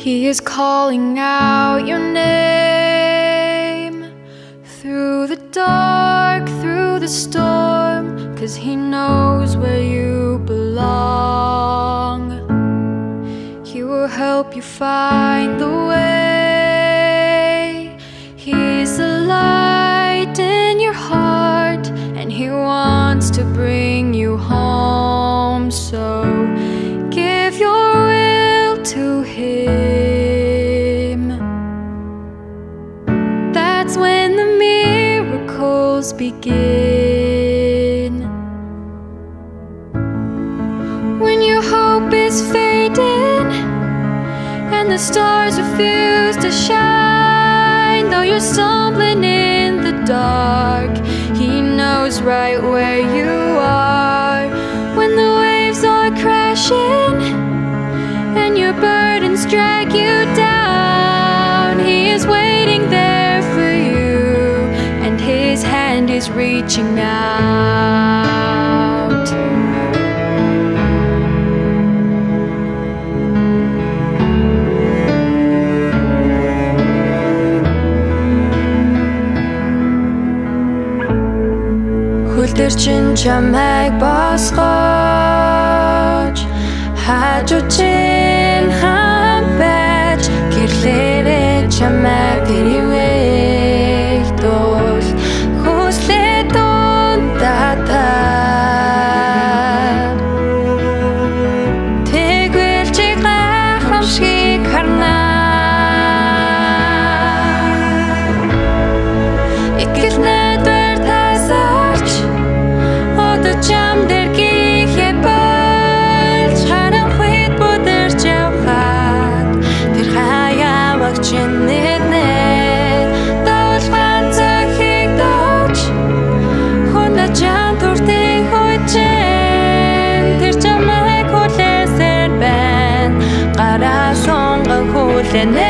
He is calling out your name through the dark, through the storm, cause he knows where you belong. He will help you find the way. That's when the miracles begin. When your hope is fading and the stars refuse to shine, though you're stumbling in the dark, He knows right where you are. When the waves are crashing and your burdens drag you down. Reaching out. Хөл дээр чин чамайг босгож хажуу чин Икэл найдвар тасарч Одоо чам дээр гихэ болж харанхуйд бүдэрч явхад. Тэр хаяваг чинэднэ Дуулхан цахиг дооч Хүнда чам туртыг хойчэн Тэр чамайг хүлээсээр байна Гараа сонгон хүлэнэ